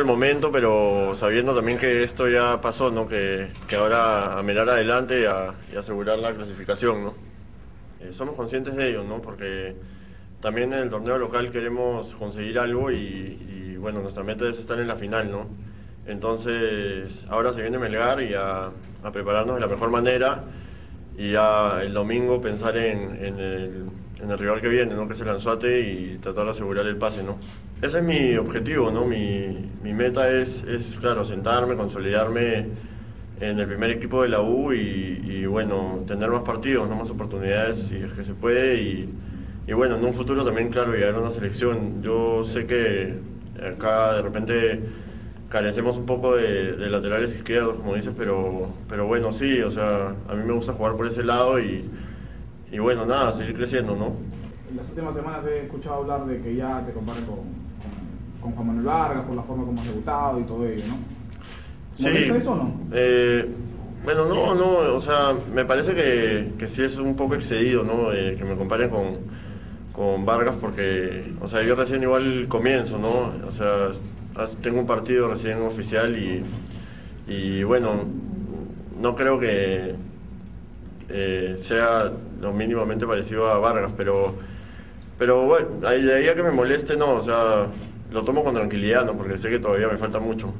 El momento, pero sabiendo también que esto ya pasó, ¿no? Que, que ahora a mirar adelante y, a, y asegurar la clasificación, ¿no? Eh, somos conscientes de ello, ¿no? Porque también en el torneo local queremos conseguir algo y, y, bueno, nuestra meta es estar en la final, ¿no? Entonces, ahora se viene Melgar y a, a prepararnos de la mejor manera y ya el domingo pensar en, en, el, en el rival que viene, ¿no? que es el Anzuate, y tratar de asegurar el pase. ¿no? Ese es mi objetivo, ¿no? mi, mi meta es, es, claro, sentarme, consolidarme en el primer equipo de la U y, y bueno, tener más partidos, ¿no? más oportunidades si es que se puede y, y bueno, en un futuro también, claro, llegar a una selección. Yo sé que acá de repente carecemos un poco de, de, laterales izquierdos, como dices, pero, pero bueno, sí, o sea, a mí me gusta jugar por ese lado y, y bueno, nada, seguir creciendo, ¿no? En las últimas semanas he escuchado hablar de que ya te comparen con, con, con Juan Manuel Vargas, por la forma como has debutado y todo ello, ¿no? Sí. eso o no? Eh, bueno, no, no, o sea, me parece que, que sí es un poco excedido, ¿no? Eh, que me comparen con, con Vargas porque, o sea, yo recién igual comienzo, ¿no? O sea, tengo un partido recién oficial y, y bueno, no creo que eh, sea lo mínimamente parecido a Vargas, pero, pero bueno, de ahí a que me moleste, no, o sea, lo tomo con tranquilidad, ¿no? Porque sé que todavía me falta mucho.